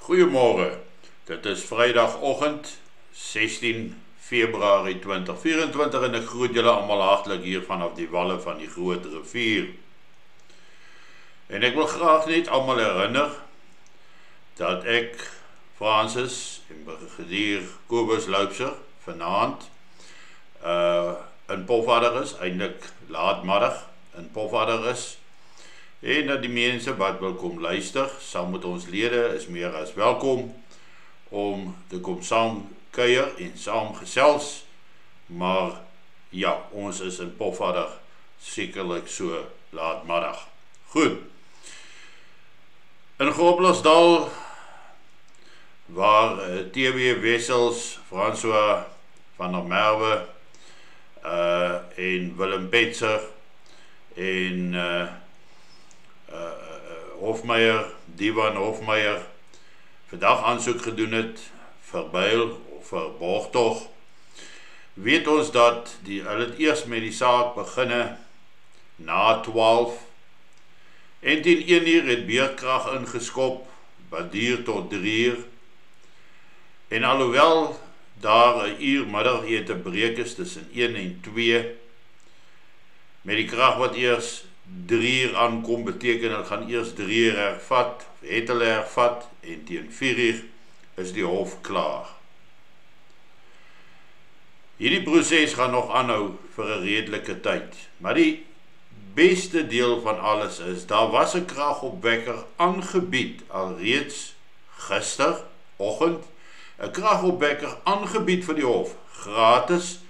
Goeiemôre. Dit is Vrydagoggend 16 Februarie 2024 en ek groet julle almal hartlik hier vanaf die walle van die Groot Rivier. En ek wil graag net almal herinner dat ek Fransis en Brigadier Kobus Loupser vanaand uh in Pofadder is, eintlik laatmiddag in Pofadder is En dat die mense wat wil kom luister, saam met ons lede is meer as welkom om te kom saam kuier en saam gesels. Maar ja, ons is in Pofadder sekerlik so laatmiddag. Goed. In Groblersdal waar uh, eh, TB Wessels, François van der Merwe uh en Willem Petzer en uh Hofmeyer, Divan Hofmeyer vandag aansoek gedoen het vir byl of vir borgtog. Weet ons dat die hulle het eers met die saak beginne na 12 en teen 1 uur het beerkrag ingeskop wat duur tot 3 uur. En alhoewel daar 'n uur middagete breek is tussen 1 en 2 met die krag wat eers 3 uur aankom beteken hulle gaan eers 3 uur hervat, het hulle hervat en teen 4 uur is die hof klaar. Hierdie proses gaan nog aanhou vir 'n redelike tyd, maar die beste deel van alles is daar was 'n kragopwekker aangebied alreeds gister oggend 'n kragopwekker aangebied vir die hof gratis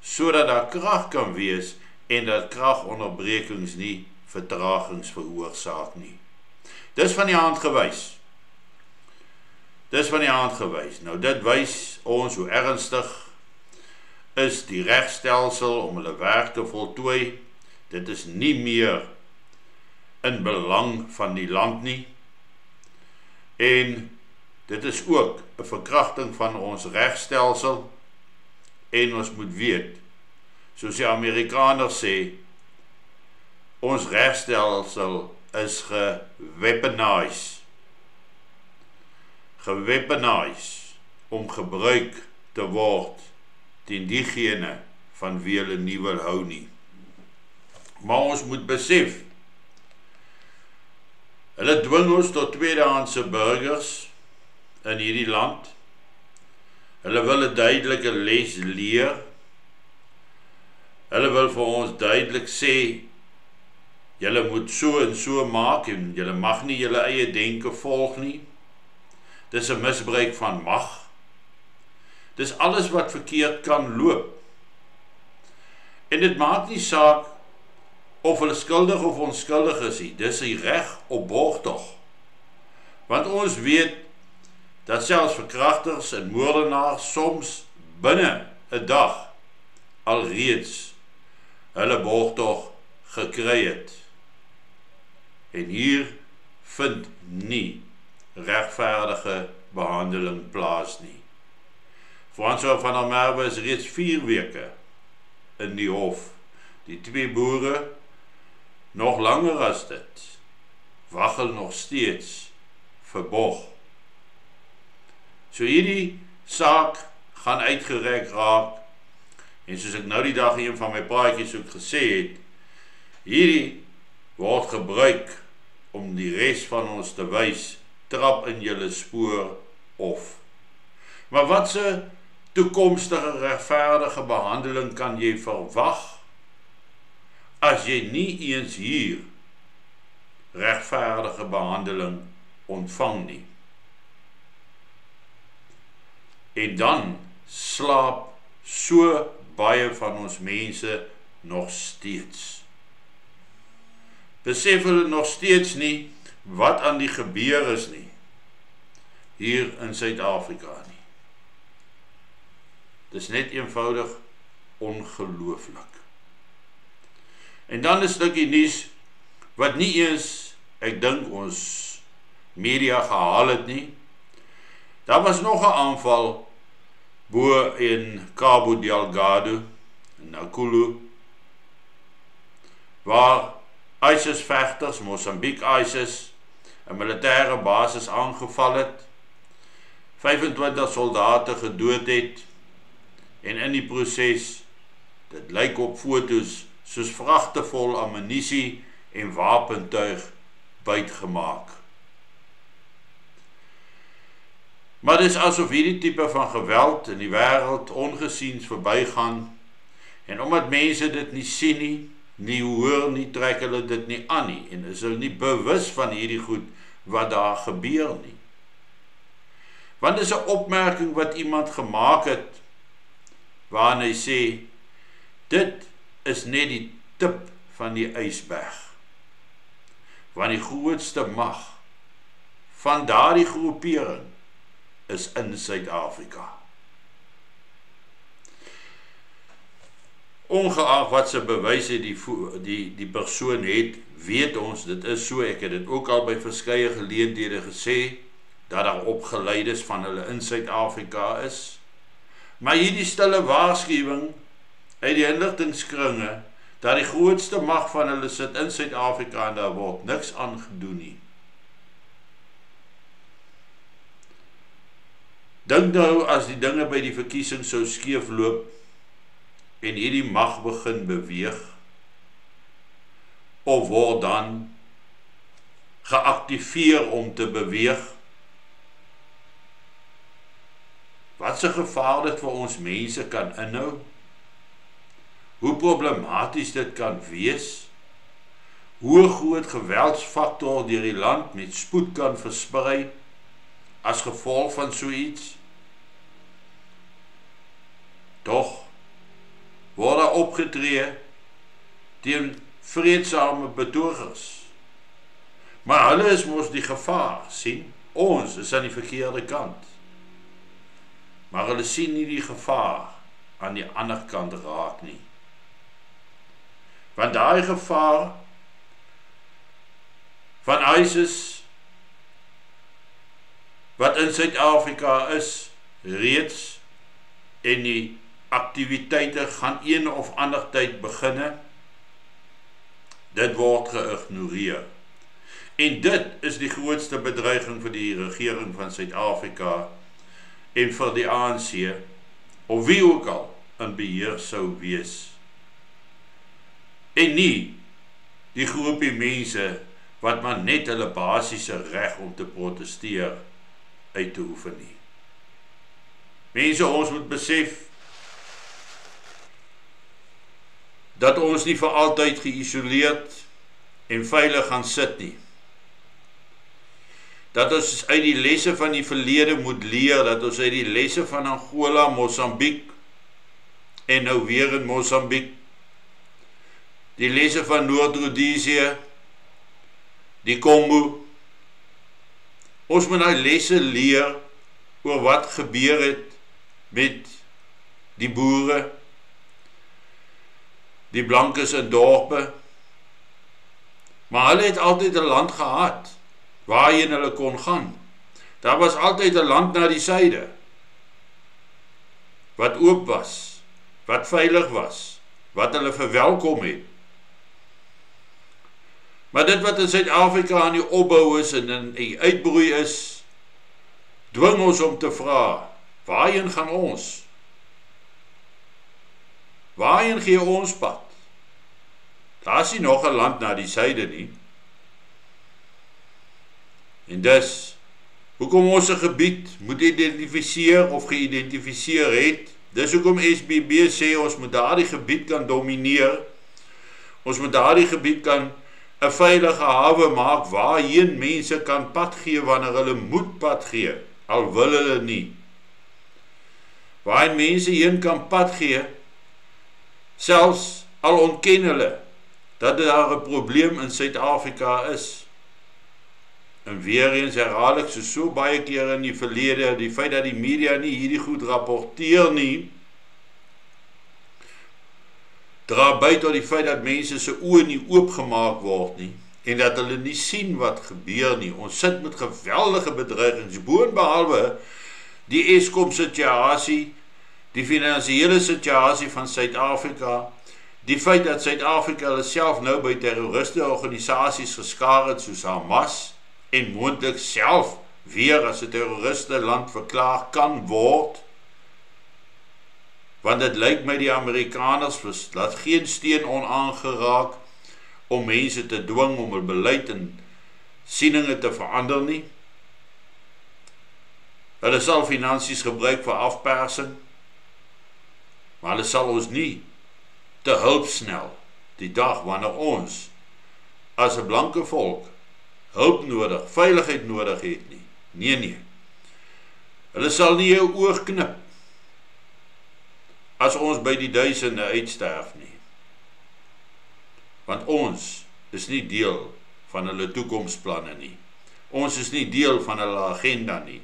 sodat daar krag kan wees en dat kragonderbrekings nie vertragings veroorsaak nie. Dis van die hand gewys. Dis van die hand gewys. Nou dit wys ons hoe ernstig is die regstelsel om hulle werk te voltooi. Dit is nie meer in belang van die land nie. En dit is ook 'n verkrachting van ons regstelsel en ons moet weet soos die Amerikaners sê ons regstelsel is geweaponize geweaponize om gebruik te word teen diegene van wie hulle nie wil hou nie. Maar ons moet besef hulle dwing ons tot tweedehandse burgers in hierdie land. Hulle wil 'n duidelike les leer Hulle wil vir ons duidelik sê julle moet so en so maak en julle mag nie julle eie denke volg nie. Dis 'n misbruik van mag. Dis alles wat verkeerd kan loop. En dit maak nie saak of hulle skuldig of onskuldig is nie. Dis die reg op borg tog. Want ons weet dat selfs verkragters en moordenaars soms binne 'n dag alreeds hulle borgtog gekry het. En hier vind nie regverdige behandeling plaas nie. François van der Merwe is reeds 4 weke in die hof. Die twee boere nog langer as dit waggel nog steeds verborg. So hierdie saak gaan uitgereik raak En soos ek nou die dag een van my paadjies ook gesê het, hierdie word gebruik om die res van ons te wys trap in julle spoor of. Maar wat se toekomstige regverdige behandeling kan jy verwag as jy nie eens hier regverdige behandeling ontvang nie? En dan slaap so baie van ons mense nog steeds. Besef hulle nog steeds nie wat aan die gebeur is nie hier in Suid-Afrika nie. Dis net eenvoudig ongelooflik. En dan 'n stukkie nuus wat nie eens ek dink ons media gehaal het nie. Daar was nog 'n aanval bo in Cabo Delgado in Nakulu waar ISIS vegters Mosambiek ISIS 'n militêre basis aangeval het 25 soldate gedood het en in die proses dit lyk op fotos soos vragte vol ammunisie en wapentuig buitgemaak. Maar dis asof hierdie tipe van geweld in die wêreld ongesiens verbygaan en omdat mense dit nie sien nie, nie hoor nie, trek hulle dit nie aan nie en is hulle nie bewus van hierdie goed wat daar gebeur nie. Want dis 'n opmerking wat iemand gemaak het waarin hy sê dit is net die tip van die ysberg. Want die grootste mag van daardie groepering is in Suid-Afrika. Ongeag wat se bewyse die die die persoon het, weet ons dit is so ek het dit ook al by verskeie geleenthede gesê dat daar opgeleides van hulle in Suid-Afrika is. Maar hierdie stille waarskuwing uit die inligtingskringe dat die grootste mag van hulle sit in Suid-Afrika en daar word niks aangedoen nie. Dink nou as die dinge by die verkiesing sou skeefloop en hierdie mag begin beweeg of word dan geaktiveer om te beweeg Wat se gevaar dit vir ons mense kan inhou? Hoe problematies dit kan wees? Hoe groot geweldsfaktor deur die land met spoed kan versprei as gevolg van so iets? Tog word daar opgetree teen vreedsame betogers. Maar hulle is mos die gevaar, sien? Ons is aan die verkeerde kant maar hulle sien nie die gevaar aan die ander kant raak nie. Want daai gevaar van ISIS wat in Suid-Afrika is reeds en die aktiwiteite gaan een of ander tyd beginne dit word geïgnoreer en dit is die grootste bedreiging vir die regering van Suid-Afrika en vir die ANC of wie ook al in beheer sou wees. En nie die groepie mense wat maar net hulle basiese reg om te proteseer uit te oefen nie. Mense ons moet besef dat ons nie vir altyd geïsoleerd en veilig gaan sit nie dat ons uit die lesse van die verlede moet leer dat ons uit die lesse van Angola, Mosambiek en nou weer in Mosambiek die lesse van Noord-Rodesië die Kongo ons moet nou lesse leer oor wat gebeur het met die boere die blankes in dorpe maar hulle het altyd 'n land gehad waarheen hulle kon gaan. Daar was altyd 'n land na die suide wat oop was, wat veilig was, wat hulle verwelkom het. Maar dit wat in Suid-Afrika aan die opbou is en in die uitbroei is, dwing ons om te vra, waarheen gaan ons? Waarheen gee ons pad? Daar's nie nog 'n land na die suide nie. En dus hoekom ons 'n gebied moet identifiseer of geïdentifiseer het, dis hoekom SBB sê ons moet daardie gebied kan domineer. Ons moet daardie gebied kan 'n veilige hawe maak waarheen mense kan pad gee wanneer hulle moet pad gee, al wil hulle nie. Waar mense heen kan pad gee selfs al ontken hulle dat daar 'n probleem in Suid-Afrika is. En weer eens herhaal ek so so baie kere in die verlede die feit dat die media nie hierdie goed rapporteer nie dra by tot die feit dat mense se oë nie oopgemaak word nie en dat hulle nie sien wat gebeur nie. Ons sit met geweldige bedreigings boonbehalwe die Eskom situasie, die finansiële situasie van Suid-Afrika, die feit dat Suid-Afrika self nou by terroriste organisasies geskaar het soos Hamas en moontlik self weer as 'n terroriste land verklaar kan word want dit lyk my die Amerikaners laat geen steen onaangeraak om mense te dwing om 'n beleid en sieninge te verander nie. Hulle sal finansies gebruik vir afpersing. Maar hulle sal ons nie te hulp snel die dag wanneer ons as 'n blanke volk hulp nodig, veiligheid nodig het nie. Nee nee. Hulle sal nie jou oog knip as ons by die duisende uitsterf nie. Want ons is nie deel van hulle toekomsplanne nie. Ons is nie deel van hulle agenda nie.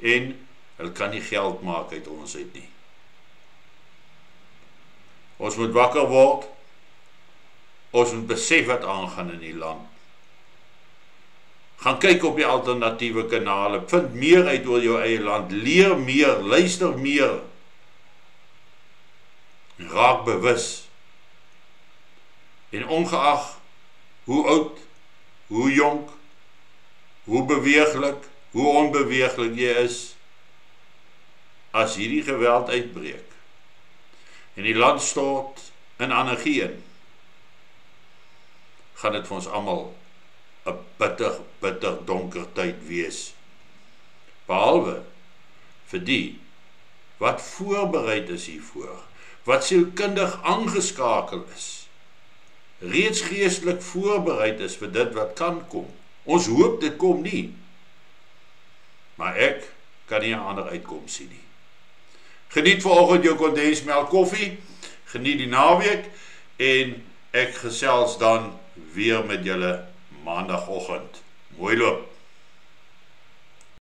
En hulle kan nie geld maak uit ons uit nie. Ons moet wakker word. Ons moet besef wat aangaan in die land. Gaan kyk op die alternatiewe kanale, vind meer uit oor jou eie land, leer meer, luister meer raak bewus. En ongeag hoe oud, hoe jonk, hoe beweeglik, hoe onbeweeglik jy is, as hierdie geweld uitbreek en die land stort in anargie in, gaan dit vir ons almal 'n bitter bitter donker tyd wees. Behalwe vir die wat voorbereid is hiervoor wat sielkundig aangeskakel is reeds geestelik voorbereid is vir dit wat kan kom. Ons hoop dit kom nie maar ek kan nie 'n ander uitkoms sien nie. Geniet vanoggend jou kondensmelk koffie geniet die naweek en ek gesels dan weer met julle maandagooggend mooi loop